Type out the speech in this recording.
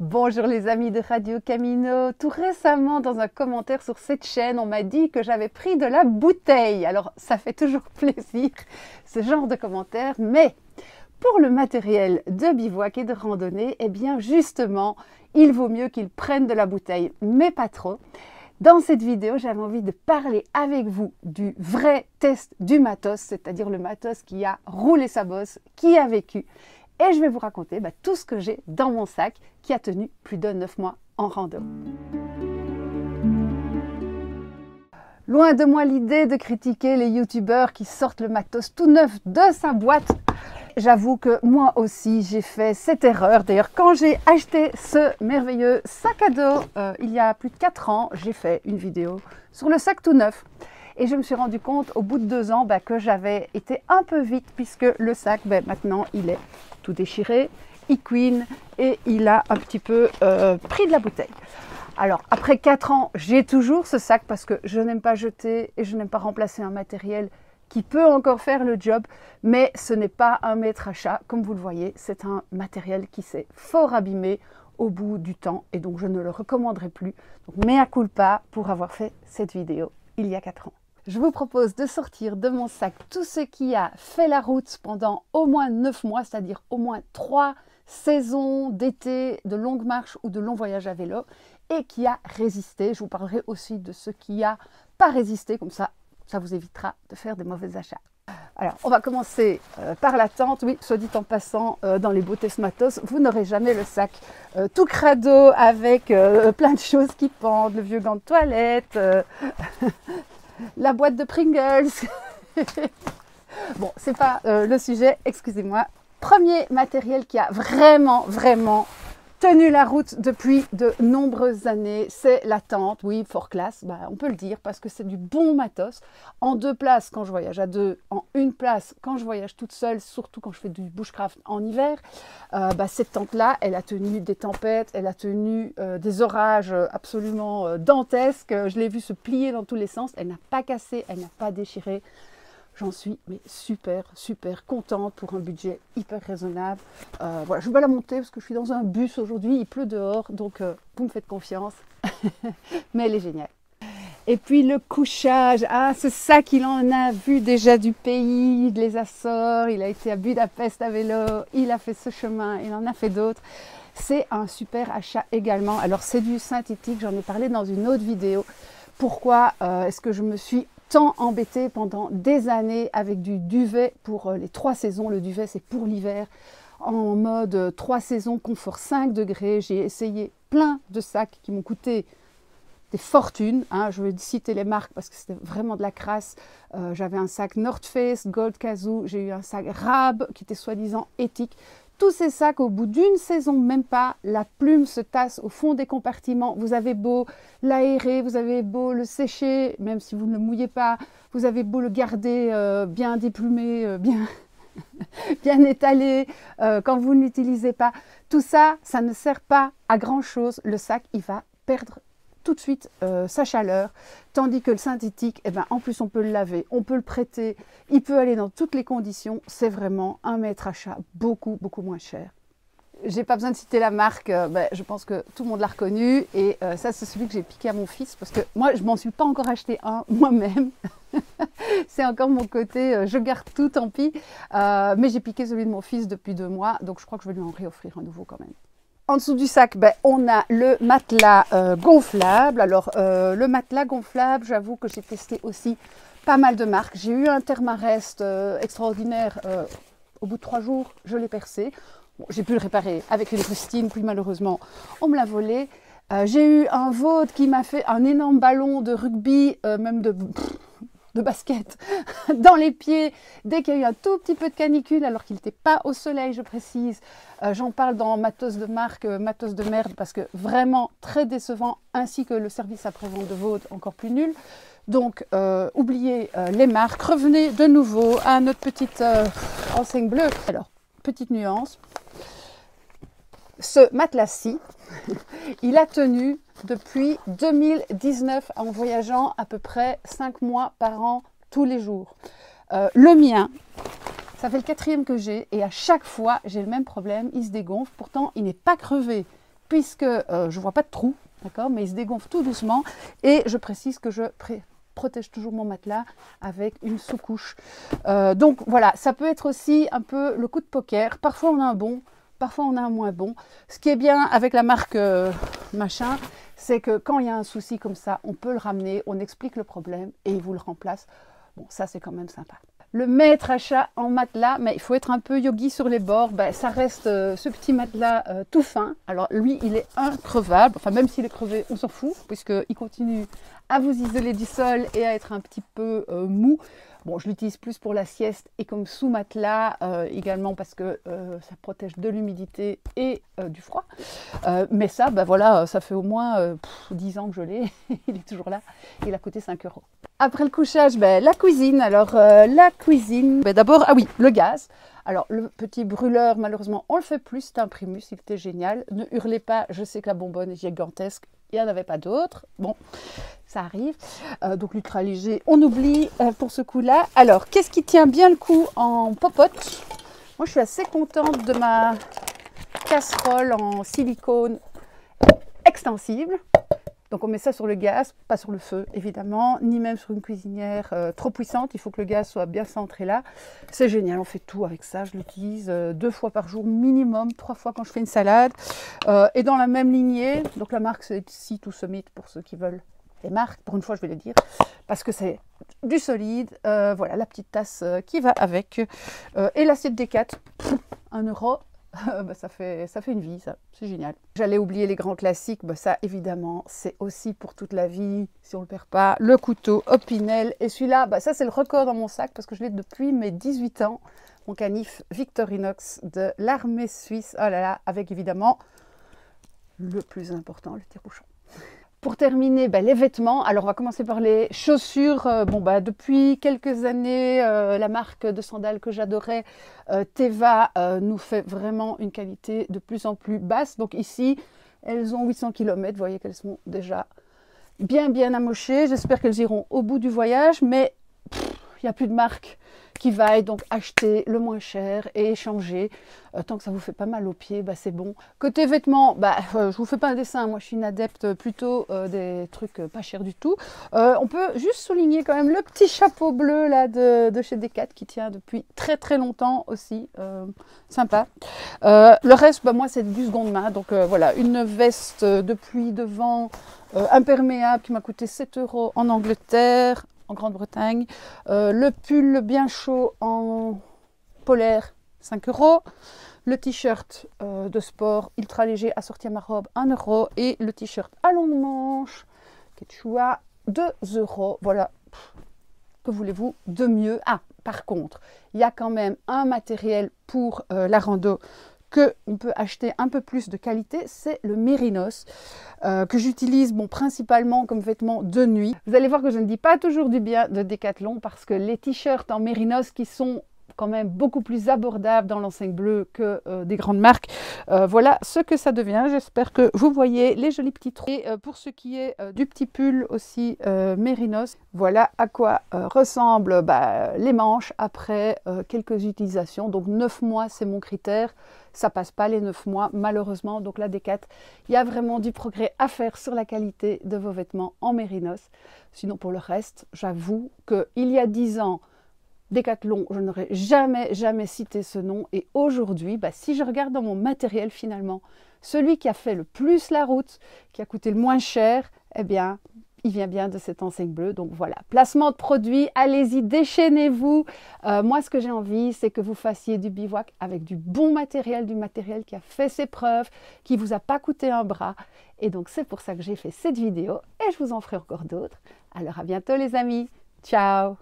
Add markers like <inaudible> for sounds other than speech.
Bonjour les amis de Radio Camino. Tout récemment, dans un commentaire sur cette chaîne, on m'a dit que j'avais pris de la bouteille. Alors, ça fait toujours <laughs> plaisir, ce genre de commentaire. Mais pour le matériel de bivouac et de randonnée, eh bien, justement, il vaut mieux qu'ils prennent de la bouteille, mais pas trop. Dans cette vidéo, j'avais envie de parler avec vous du vrai test du matos, c'est-à-dire le matos qui a roulé sa bosse, qui a vécu et je vais vous raconter bah, tout ce que j'ai dans mon sac qui a tenu plus de 9 mois en rando. Loin de moi l'idée de critiquer les youtubeurs qui sortent le matos tout neuf de sa boîte. J'avoue que moi aussi j'ai fait cette erreur. D'ailleurs, quand j'ai acheté ce merveilleux sac à dos euh, il y a plus de 4 ans, j'ai fait une vidéo sur le sac tout neuf. Et je me suis rendu compte au bout de deux ans bah, que j'avais été un peu vite puisque le sac, bah, maintenant, il est tout déchiré, il queen et il a un petit peu euh, pris de la bouteille. Alors, après quatre ans, j'ai toujours ce sac parce que je n'aime pas jeter et je n'aime pas remplacer un matériel qui peut encore faire le job, mais ce n'est pas un maître achat. Comme vous le voyez, c'est un matériel qui s'est fort abîmé au bout du temps et donc je ne le recommanderai plus. Donc, mea culpa pour avoir fait cette vidéo il y a quatre ans je vous propose de sortir de mon sac tout ce qui a fait la route pendant au moins 9 mois, c'est-à-dire au moins 3 saisons d'été, de longues marches ou de longs voyages à vélo, et qui a résisté. Je vous parlerai aussi de ce qui a pas résisté, comme ça, ça vous évitera de faire des mauvais achats. Alors, on va commencer euh, par la tente. Oui, soit dit en passant, euh, dans les beautés matos, vous n'aurez jamais le sac euh, tout crado avec plein de choses qui pendent, le vieux gant de toilette, <laughs> la boîte de Pringles. <laughs> bon, c'est pas euh, le sujet, excusez-moi. Premier matériel qui a vraiment, vraiment tenu la route depuis de nombreuses années, c'est la tente. Oui, fort classe, bah, on peut le dire, parce que c'est du bon matos. En deux places quand je voyage à deux, en une place quand je voyage toute seule, surtout quand je fais du bushcraft en hiver. Euh, bah, cette tente-là, elle a tenu des tempêtes, elle a tenu euh, des orages absolument euh, dantesques. Je l'ai vu se plier dans tous les sens. Elle n'a pas cassé, elle n'a pas déchiré. J'en suis super, super contente pour un budget hyper raisonnable. Euh, voilà, je vais la monter parce que je suis dans un bus aujourd'hui, il pleut dehors, donc euh, vous me faites confiance. <laughs> mais elle est géniale. Et puis le couchage, ah c'est ça qu'il en a vu déjà du pays, les Açores, il a été à Budapest à vélo, il a fait ce chemin, il en a fait d'autres. C'est un super achat également. Alors c'est du synthétique, j'en ai parlé dans une autre vidéo. Pourquoi euh, est-ce que je me suis embêté pendant des années avec du duvet pour euh, les trois saisons. Le duvet, c'est pour l'hiver. En mode euh, trois saisons, confort 5 degrés. J'ai essayé plein de sacs qui m'ont coûté des fortunes. Hein. Je vais citer les marques parce que c'était vraiment de la crasse. Euh, j'avais un sac North Face, Gold Kazoo. J'ai eu un sac Rab qui était soi-disant éthique. Tous ces sacs, au bout d'une saison, même pas, la plume se tasse au fond des compartiments. Vous avez beau l'aérer, vous avez beau le sécher, même si vous ne le mouillez pas, vous avez beau le garder euh, bien déplumé, euh, bien, <laughs> bien étalé, euh, quand vous ne l'utilisez pas. Tout ça, ça ne sert pas à grand-chose. Le sac, il va perdre tout de suite euh, sa chaleur, tandis que le synthétique, eh ben, en plus on peut le laver, on peut le prêter, il peut aller dans toutes les conditions, c'est vraiment un maître achat beaucoup, beaucoup moins cher. J'ai pas besoin de citer la marque, euh, ben, je pense que tout le monde l'a reconnu et euh, ça c'est celui que j'ai piqué à mon fils parce que moi je m'en suis pas encore acheté un <laughs> moi-même. <laughs> c'est encore mon côté, je garde tout, tant pis. mais j'ai piqué celui de mon fils depuis deux mois, donc je crois que je vais lui en réoffrir un nouveau quand même. En dessous du sac, ben, on a le matelas euh, gonflable. Alors, euh, le matelas gonflable, j'avoue que j'ai testé aussi pas mal de marques. J'ai eu un Thermarest euh, extraordinaire. au bout de trois jours, je l'ai percé. j'ai pu le réparer avec une rustine, puis malheureusement, on me l'a volé. j'ai eu un Vaud qui m'a fait un énorme ballon de rugby, même de de basket <laughs> dans les pieds dès qu'il y a eu un tout petit peu de canicule, alors qu'il n'était pas au soleil, je précise. Euh, j'en parle dans Matos de marque, euh, Matos de merde, parce que vraiment très décevant, ainsi que le service après-vente de Vaud, encore plus nul. Donc, euh, oubliez les marques, revenez de nouveau à notre petite enseigne bleue. Alors, petite nuance, ce matelas-ci, <laughs> il a tenu depuis 2019 en voyageant à peu près 5 mois par an tous les jours. Euh, le mien, ça fait le quatrième que j'ai et à chaque fois j'ai le même problème, il se dégonfle. Pourtant, il n'est pas crevé puisque euh, je ne vois pas de trou, d'accord, mais il se dégonfle tout doucement. Et je précise que je protège toujours mon matelas avec une sous-couche. Euh, donc voilà, ça peut être aussi un peu le coup de poker. Parfois on a un bon, parfois on a un moins bon. Ce qui est bien avec la marque euh, machin, c'est que quand il y a un souci comme ça, on peut le ramener, on explique le problème et il vous le remplace. Bon, ça c'est quand même sympa le maître achat en matelas, mais il faut être un peu yogi sur les bords, ben, ça reste euh, ce petit matelas euh, tout fin. Alors lui, il est increvable, enfin même s'il est crevé, on s'en fout, puisqu'il continue à vous isoler du sol et à être un petit peu mou. Bon, je l'utilise plus pour la sieste et comme sous-matelas également parce que ça protège de l'humidité et du froid. mais ça, ben voilà, ça fait au moins 10 ans que je l'ai. <laughs> il est toujours là. Il a coûté 5 euros. Après le couchage, ben, la cuisine. Alors, euh, la cuisine, ben, d'abord, ah oui, le gaz. Alors, le petit brûleur, malheureusement, on le fait plus. C'est un Primus, il était génial. Ne hurlez pas, je sais que la bonbonne est gigantesque. Il pas d'autres. Bon, ça arrive. Euh, donc, l'ultra léger, on oublie euh, pour ce coup-là. Alors, qu'est-ce qui tient bien le coup en popote? Moi, je suis assez contente de ma casserole en silicone extensible. Donc on met ça sur le gaz, pas sur le feu évidemment, ni même sur une cuisinière euh, trop puissante. Il faut que le gaz soit bien centré là. C'est génial, on fait tout avec ça. Je l'utilise euh, deux fois par jour minimum, trois fois quand je fais une salade. Euh, et dans la même lignée, donc la marque c'est ici tout Summit pour ceux qui veulent les marques. Pour une fois, je vais le dire parce que c'est du solide. voilà la petite tasse qui va avec et l'assiette des 4, 1 euro. <laughs> bah, ça, fait, une vie, ça. C'est génial. J'allais oublier les grands classiques. Bah, ça, évidemment, c'est aussi pour toute la vie, si on ne le perd pas. Le couteau Opinel. Et celui-là, bah, ça, c'est le record dans mon sac parce que je l'ai depuis mes 18 ans. Mon canif Victorinox de l'armée suisse. Oh là là, avec évidemment le plus important, le tire-bouchon. Pour terminer, ben, les vêtements. Alors, on va commencer par les chaussures. Euh, bon, bah, depuis quelques années, euh, la marque de sandales que j'adorais, euh, Teva, nous fait vraiment une qualité de plus en plus basse. Donc ici, elles ont 800 km. Vous voyez qu'elles sont déjà bien, bien amochées. J'espère qu'elles iront au bout du voyage. Mais il n'y a plus de marque qui va donc acheter le moins cher et échanger. Euh, tant que ça vous fait pas mal aux pieds, bah, c'est bon. Côté vêtements, bah, euh, je vous fais pas un dessin, moi je suis une adepte plutôt euh, des trucs pas chers du tout. on peut juste souligner quand même le petit chapeau bleu là de, de chez Decat qui tient depuis très très longtemps aussi. sympa. le reste, bah, moi c'est du seconde main. Donc voilà, une veste de pluie devant imperméable qui m'a coûté 7 euros en Angleterre en Grande-Bretagne. Euh, le pull bien chaud en polaire, 5 euros. Le t-shirt euh, de sport ultra léger assorti à ma robe, 1 euro. Et le t-shirt à longue manche, Quechua, 2 euros. Voilà. Que voulez-vous de mieux? Ah, par contre, il y a quand même un matériel pour euh, la rando qu'on peut acheter un peu plus de qualité, c'est le mérinos euh, que j'utilise bon, principalement comme vêtement de nuit. Vous allez voir que je ne dis pas toujours du bien de Decathlon parce que les t-shirts en mérinos qui sont quand même beaucoup plus abordable dans l'enseigne bleue que euh, des grandes marques. Euh, voilà ce que ça devient. J'espère que vous voyez les jolis petits trous. Et euh, pour ce qui est du petit pull aussi Mérinos, voilà à quoi ressemblent bah, les manches après quelques utilisations. Donc 9 mois, c'est mon critère. Ça passe pas les 9 mois, malheureusement. Donc la D4, il y a vraiment du progrès à faire sur la qualité de vos vêtements en Mérinos. Sinon, pour le reste, j'avoue qu'il y a 10 ans, Décathlon, je n'aurais jamais, jamais cité ce nom. Et aujourd'hui, bah, si je regarde dans mon matériel finalement, celui qui a fait le plus la route, qui a coûté le moins cher, eh bien, il vient bien de cette enseigne bleue. Donc voilà, placement de produit, allez-y, déchaînez-vous. Euh, moi, ce que j'ai envie, c'est que vous fassiez du bivouac avec du bon matériel, du matériel qui a fait ses preuves, qui vous a pas coûté un bras. Et donc, c'est pour ça que j'ai fait cette vidéo et je vous en ferai encore d'autres. Alors, à bientôt les amis. Ciao